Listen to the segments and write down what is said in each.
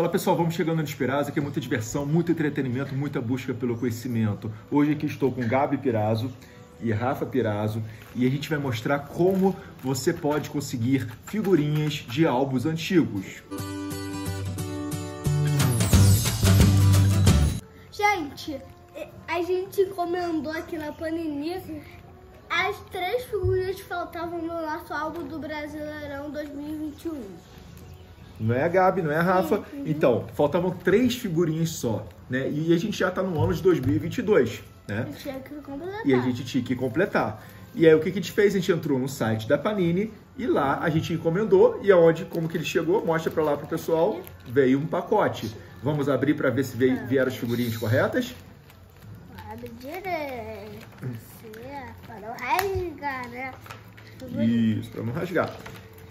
Fala pessoal, vamos chegando no Esperasa, que é muita diversão, muito entretenimento, muita busca pelo conhecimento. Hoje aqui estou com Gabi Pirazo e Rafa Pirazo e a gente vai mostrar como você pode conseguir figurinhas de álbuns antigos. Gente, a gente encomendou aqui na Panini as três figurinhas que faltavam no nosso álbum do Brasileirão 2021. Não é a Gabi, não é a Rafa. Então, faltavam três figurinhas só, né? E a gente já tá no ano de 2022, né? Eu tinha que completar. E a gente tinha que completar. E aí o que, que a gente fez? A gente entrou no site da Panini e lá a gente encomendou e aonde, como que ele chegou, mostra para lá pro pessoal, veio um pacote. Vamos abrir para ver se veio, vieram as figurinhas corretas? Abre direito. Para não rasgar, né? Isso, para não rasgar.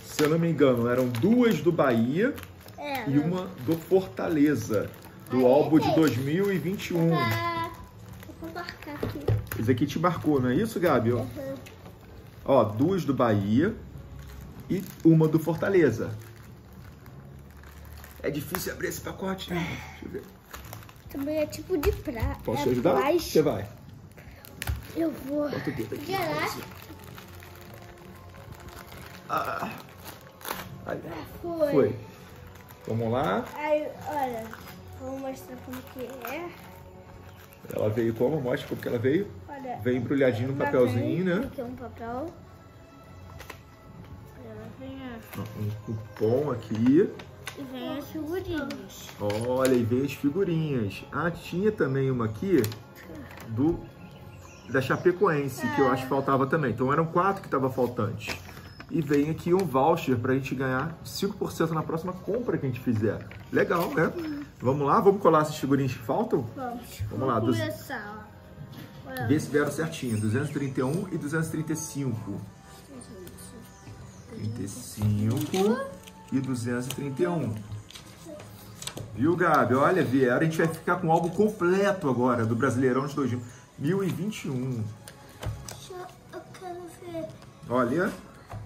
Se eu não me engano, eram duas do Bahia É, e uma do Fortaleza, do álbum de gente. 2021. Ah, Vou marcar aqui. Esse aqui te marcou, não é isso, Gabi? Ó, Ó, duas do Bahia e uma do Fortaleza. É difícil abrir esse pacote, né? Deixa eu ver. Também é tipo de pra. Posso é te ajudar? plástico. Você vai. Eu vou. Bota o dedo aqui. Ah. Aí, Foi. foi. Vamos lá. Aí, olha. Vou mostrar como que é. Ela veio como? Mostra como que ela veio. Olha. Vem embrulhadinho no papelzinho, vem, né? Aqui é um papel. Olha, vem a- Um cupom aqui. E vem as figurinhas. Olha, e veio as figurinhas. Ah, tinha também uma aqui do da Chapecoense, que eu acho que faltava também. Então eram quatro que estavam faltantes. E vem aqui um voucher pra gente ganhar 5% na próxima compra que a gente fizer. Legal, né? Vamos lá, vamos colar essas figurinhas que faltam? Vamos. Vamos lá, dos- começar. Olha. Vê se vieram certinho. 231 e 235. 35 e 231. Viu, Gabi? Olha, vieram. A gente vai ficar com o álbum completo agora do Brasileirão de 2021. Deixa eu- Eu quero ver. Olha,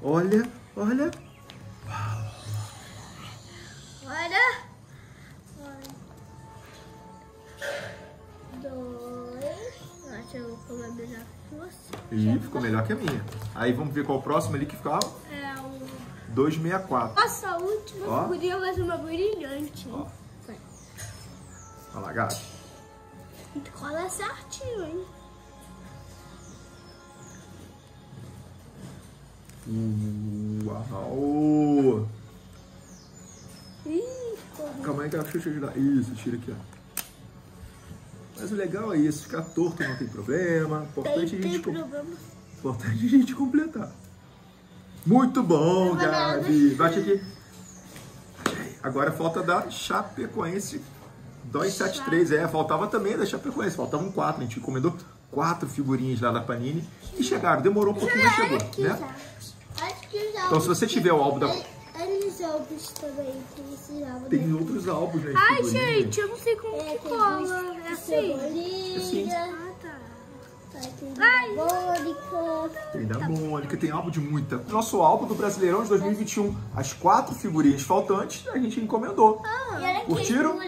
olha, olha. Olha. Um, dois. Acho que eu vou colocar você. Ih, ficou melhor que a minha. Aí vamos ver qual o próximo ali que ficava. É o. 264. Nossa, a última Ó. figurinha vai ser uma brilhante. Ó. Vai. Olha lá, Gabi. Cola certinho, hein? Uau! Ih, Calma aí, Gabi, deixa eu te ajudar. Isso, tira aqui, ó. Mas o legal é isso, ficar torto não tem problema. Importante Tem, a tem gente, com- problema. importante a gente completar. Muito bom, Obrigada. Gabi. Bate aqui. Agora falta da Chapecoense 273. É, faltava também da Chapecoense. Faltavam quatro. A gente encomendou quatro figurinhas lá da Panini. E chegaram. Demorou um pouquinho, mas chegou. Aqui Né? já. Acho que os Então, se você tiver o álbum da... Álbuns também, tem. Tem outros álbuns, né? Ai, gente, eu não sei como É, que cola. É assim? Cebolinha. Assim. Ah, tá. Tem Ai. Mônica. Tem da Mônica, tem álbum de muita. Nosso álbum do Brasileirão de 2021. As quatro figurinhas faltantes a gente encomendou. E aqui, Curtiram?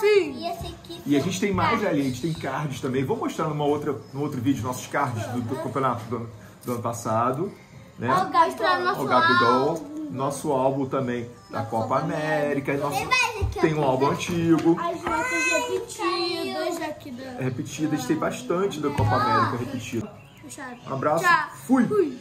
Sim. E esse aqui. E a gente tem mais ali, a gente tem cards também. Vou mostrar numa outra, no outro vídeo nossos cards do, do campeonato do, do ano passado. Né? Mostrar nosso O Gabigol, nosso álbum também da Copa América. Nosso, Tem um álbum antigo. As notas repetidas da... Repetidas, tem bastante da Copa América repetida. Um abraço, Tchau. fui! Fui.